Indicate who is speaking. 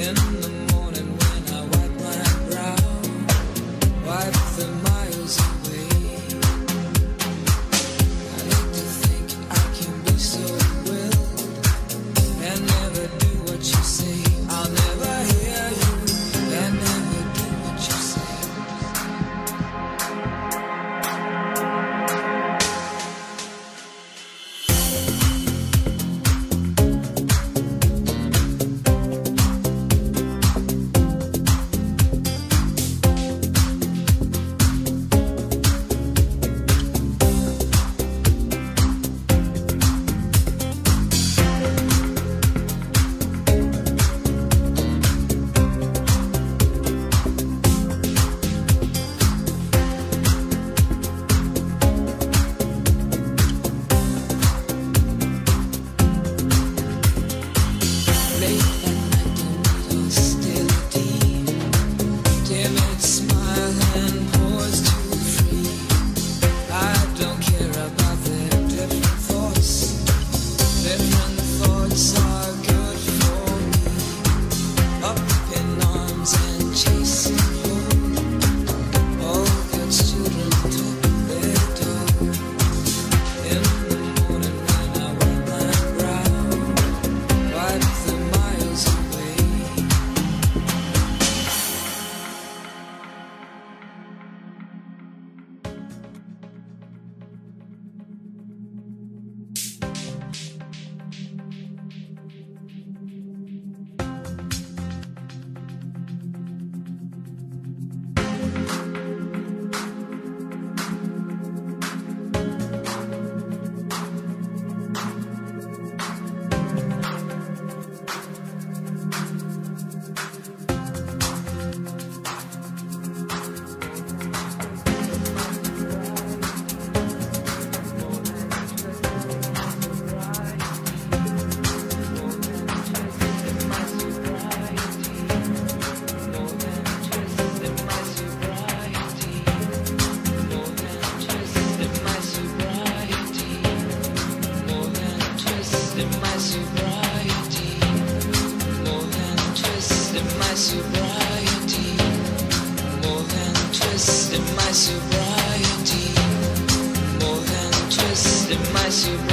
Speaker 1: In the twisted my sobriety. More than twisted my sobriety. More than my sobriety.